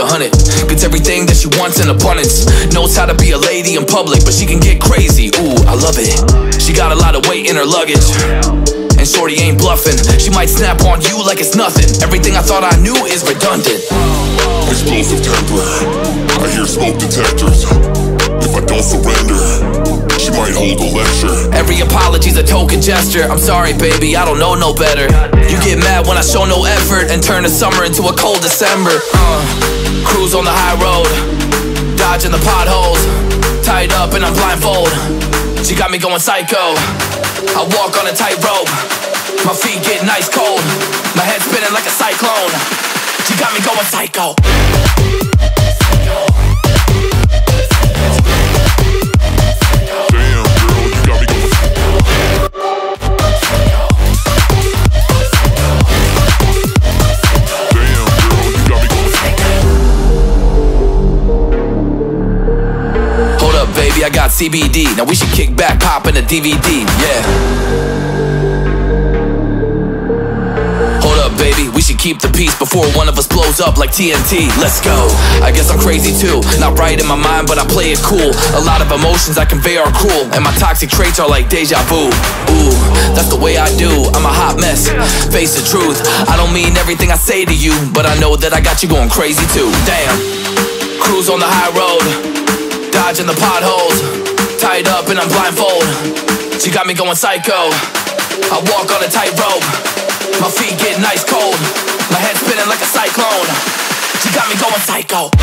a hundred. Gets everything that she wants in abundance. Knows how to be a lady in public, but she can get crazy. Ooh, I love it. She got a lot of weight in her luggage. And shorty ain't bluffing. She might snap on you like it's nothing. Everything I thought I knew is redundant. Explosive temper. I hear smoke detectors. If I don't surrender, she might hold a lecture. Every apology's a token gesture. I'm sorry, baby, I don't know no better. Get mad when I show no effort and turn the summer into a cold December. Uh, cruise on the high road, dodging the potholes. Tied up and I'm blindfold. She got me going psycho. I walk on a tightrope. My feet get nice cold. My head spinning like a cyclone. She got me going psycho. Baby, I got CBD. Now we should kick back, pop in a DVD. Yeah. Hold up, baby, we should keep the peace before one of us blows up like TNT. Let's go. I guess I'm crazy too. Not right in my mind, but I play it cool. A lot of emotions I convey are cruel, and my toxic traits are like deja vu. Ooh, that's the way I do. I'm a hot mess. Face the truth. I don't mean everything I say to you, but I know that I got you going crazy too. Damn. Cruise on the high road dodging the potholes. Tied up and I'm blindfold. She got me going psycho. I walk on a tightrope. My feet get nice cold. My head spinning like a cyclone. She got me going psycho.